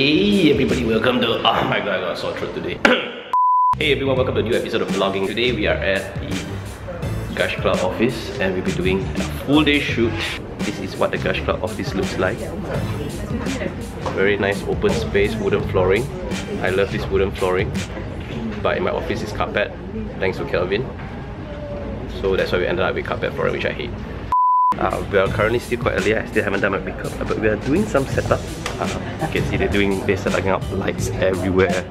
Hey everybody, welcome to Oh my god, I got a sore throat today. hey everyone, welcome to a new episode of vlogging. Today we are at the Gushcloud office and we'll be doing a full day shoot. This is what the Gushcloud office looks like. Very nice open space, wooden flooring. I love this wooden flooring. But in my office is carpet, thanks to Kelvin. So that's why we ended up with carpet flooring, which I hate. Uh, we are currently still quite early, I still haven't done my makeup, but we are doing some setup. Uh, you can see they're doing, they're setting up lights everywhere.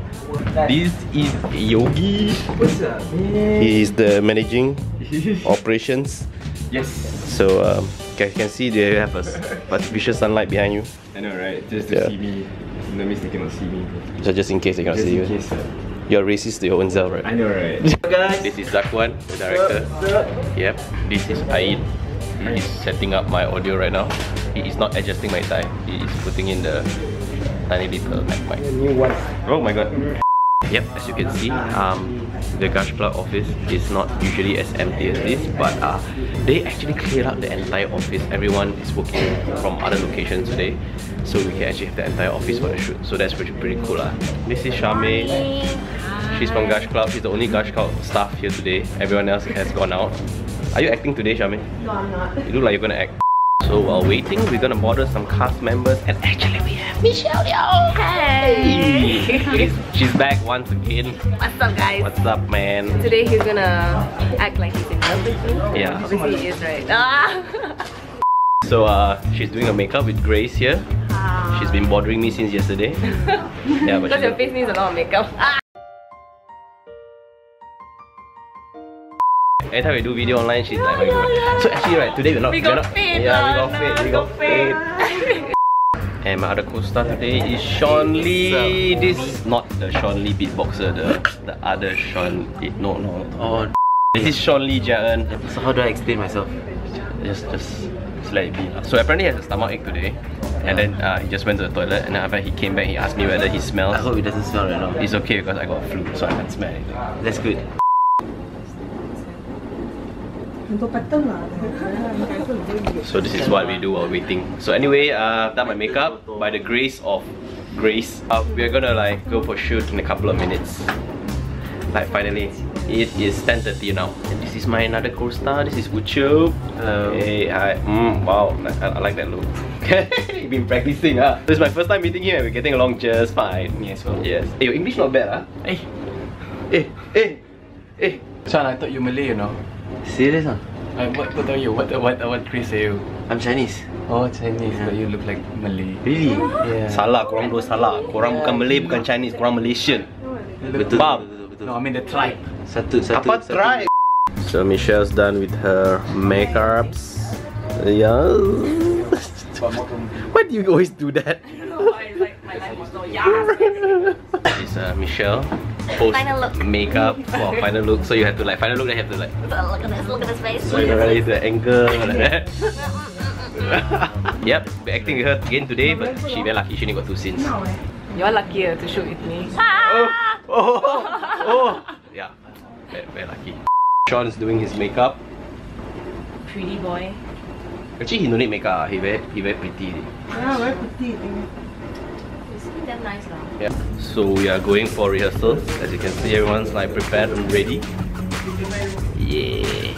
This is Yogi. What's up, man? He is the managing operations. Yes. So um, can, can see they have a artificial sunlight behind you. I know, right? Just to Yeah. see me. That means they cannot see me. So just in case they cannot Just see in you. case. uh, You're racist to your own self, right? I know, right? guys. This is Zakwan, the director. Yep. This is Aid. He's setting up my audio right now. He is not adjusting my tie. He is putting in the tiny little mic mic. New one. Oh my god. Yep, as you can see, um, the Gushcloud office is not usually as empty as this, but uh, they actually cleared out the entire office. Everyone is working from other locations today, so we can actually have the entire office for the shoot. So that's pretty pretty cool. Uh. This is Charmaine. She's from Gushcloud. She's the only Gushcloud staff here today. Everyone else has gone out. Are you acting today, Charmaine? No, I'm not. You look like you're gonna act. So while waiting, we're gonna border some cast members, and actually we have Michelle Leong. Hey! She's back once again. What's up, guys? What's up, man? Today he's gonna act like he's in love with me. Yeah. Obviously he is, right? Ah! So uh, she's doing her makeup with Grace here. She's been bothering me since yesterday. yeah, but Because your face needs a lot of makeup. Ah! Every time we do video online, she's like, oh my God. so actually, right today we're not. We we're got not, paid, Yeah, we lah. got paid. We got paid. And my other co-star today is Sean Lee. This is not the Sean Lee beatboxer, the the other Sean. Lee. No, no. Oh, this is Sean Lee Jia Ern. So how do I explain myself? Just, just, just let it be. So apparently he has a stomach ache today, and then uh, he just went to the toilet, and then after he came back, he asked me whether he smells. I hope it doesn't smell right now. It's okay because I got flu, so I can't smell anything. That's good. So this is what we do while waiting. So anyway, uh, done my makeup by the grace of Grace. Uh, we're gonna like go for shoot in a couple of minutes. Like finally, it is 10:30 now. And this is my another co-star. This is Wucho. Hello. Hey, hi. Mm, wow, I, I like that look. You've been practicing, huh? This is my first time meeting him, and we're getting along just fine. Yes, well. Yes. Hey, your English not bad, huh? Hey, Hey, hey, hey. Chan, I thought you Malay, you know. Serious ah? I, what, what are you? What, what, what race are you? I'm Chinese. Oh, Chinese, but you look like Malay. Really? Yeah. Salah, korang dua salah. Korang bukan Malay, bukan Chinese, korang Malaysian. Betul, Faham? betul, betul, betul. No, I mean the tribe. Satu, satu, Apa satu. try? So Michelle's done with her makeups. Yeah. Why do you always do that? It's uh, Michelle post Final look. makeup for final look. So you have to like final look. They have to like look at this, look at his face. so you raise the angle like that. yep, we're acting with her again today, but she very lucky. She only got two scenes. You're luckier to shoot with me. Oh, oh, oh. Yeah, very, very lucky. Sean's doing his makeup. Pretty boy. Actually, he no need makeup. He very, he very pretty. Ah, He's damn nice now. Yeah. So we are going for rehearsals. As you can see, everyone's like prepared and ready. Yeah.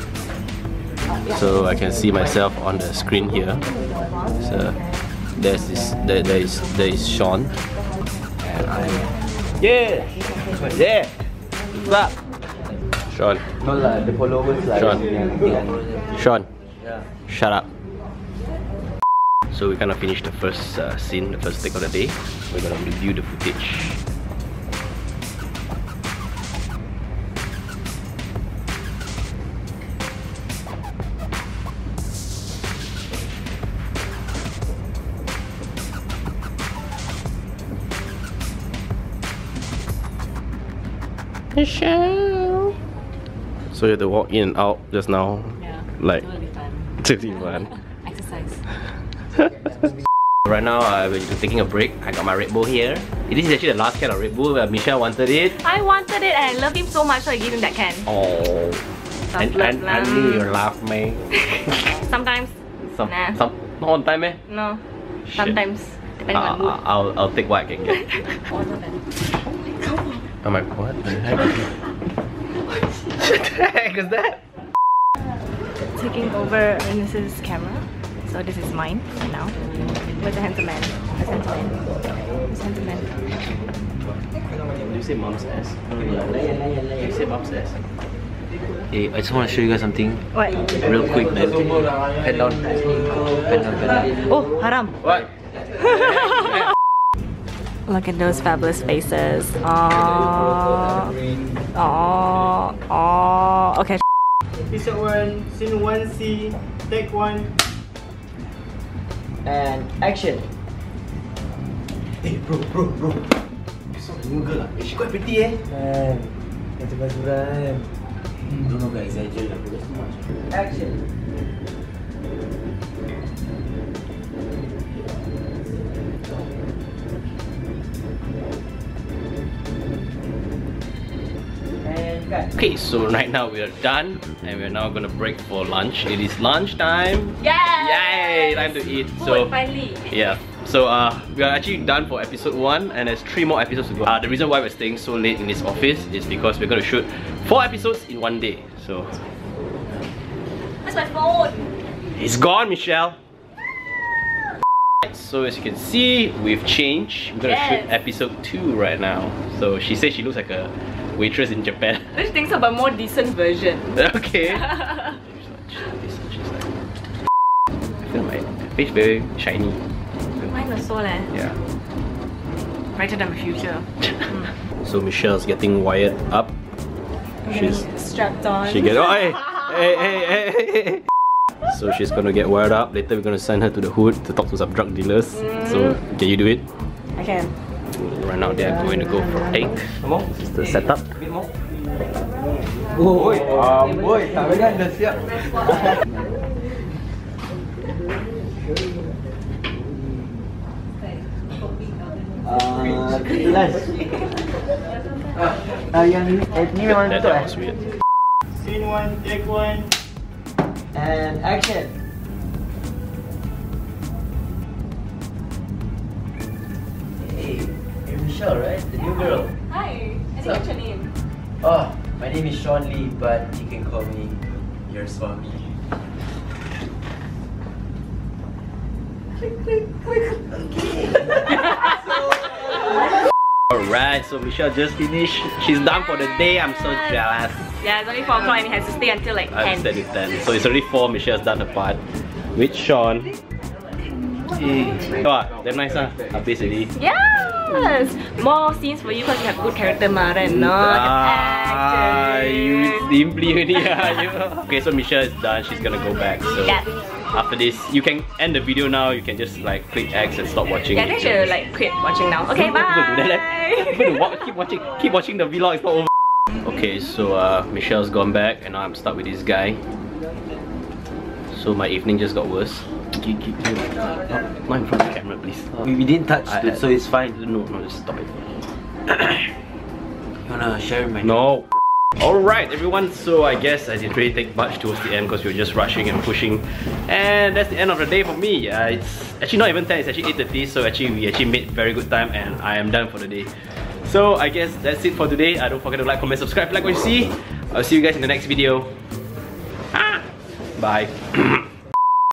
So I can see myself on the screen here. So there's this, there, there is, there is Sean, and I'm. Yeah, yeah. What's up, Sean? No lah, the followers lah. Sean. yang- yang- Sean, Yeah. shut up. So we kind of finished the first uh, scene, the first take of the day. We're gonna review the footage. Michelle. So you have to walk in and out just now. Yeah. Like fun. to the one. Right now, uh, we're taking a break. I got my Red Bull here. This is actually the last can of Red Bull. Uh, Michelle wanted it. I wanted it and I love him so much so I gave him that can. Oh. And, and. I knew you laugh, man. Sometimes. Some, Nah. some, not on time, eh? No. Shit. Sometimes. Depending on mood. Uh, I'll, I'll take what I can get. I'm like, what the heck? what the heck is that? Taking over Ernest's camera. So this is mine right now. Where's the handsome man? Where's the handsome man? Where's the handsome man? Did you say mom's ass? Did you say mom's ass? Hey, I just want to show you guys something What? real quick, man. Pen down. Pen down, pen down. Oh, haram. What? Look at those fabulous faces. Aww. Aww. Aww. Okay. Episode 1, scene 1C, take 1. And action. Hey bro, bro, bro. You saw the new girl ah? Eh, she quite pretty eh? Man, macam basuran. Don't know guys, exaggerate lah. That's too much. Action. Okay, so right now we are done and we're now gonna break for lunch. It is lunch time. Yay! Yay! Time to eat. So finally. yeah. So uh, we are actually done for episode one, and there's three more episodes to go. Uh, the reason why we're staying so late in this office is because we're gonna shoot four episodes in one day. So Where's my phone? it's gone, Michelle. So as you can see, we've changed. We're gonna shoot episode two right now. So she says she looks like a waitress in Japan. Which thinks of a more decent version. okay. I feel my face very shiny. Mine also leh. Yeah. Brighter than my future. So Michelle's getting wired up. She's strapped on. she get oh hey hey hey hey, hey, hey. So she's gonna get wired up. Later we're gonna send her to the hood to talk to some drug dealers. So mm. can you do it? I can. Right now they're going to go for egg. This is the setup. Oi, amboi, tak kan dah siap. Kebetulan. Ah, yang ni, ni memang betul eh. Scene 1, take 1. And action. Michelle, right? The new girl. Hi. I think what's your name? Oh, my name is Sean Lee, but you can call me your Swami. Alright, so Michelle just finished. She's done for the day. I'm so jealous. Yeah, it's only 4 o'clock and it has to stay until like 10. I said it then. So it's already four. Michelle's done her part. With Sean. Hey. Oh, they're nice, huh? Habis already. Yes! More scenes for you because you have good character, Maren. No, Ah, actor. you simply already ah, you. Okay, so Michelle is done. She's gonna go back. So Yes. after this, you can end the video now. You can just like click X and stop watching. Yeah, I think she'll like quit watching now. Okay, People do that, bye! like, people wa- keep watching, keep watching the vlog. It's not over. Okay, so uh, Michelle's gone back, and now I'm stuck with this guy. So my evening just got worse. Keep, keep, keep. Not, not in front of the camera, please. We, we didn't touch I- it, so it's fine. No, no, just stop it. You wanna share my No. Alright everyone, so I guess I didn't really take much towards the end because we were just rushing and pushing and that's the end of the day for me. Uh, it's actually not even 10, it's actually 8.30 so actually we actually made very good time and I am done for the day. So I guess that's it for today. Uh, don't forget to like, comment, subscribe, like what you see. I'll see you guys in the next video. Ah! Bye.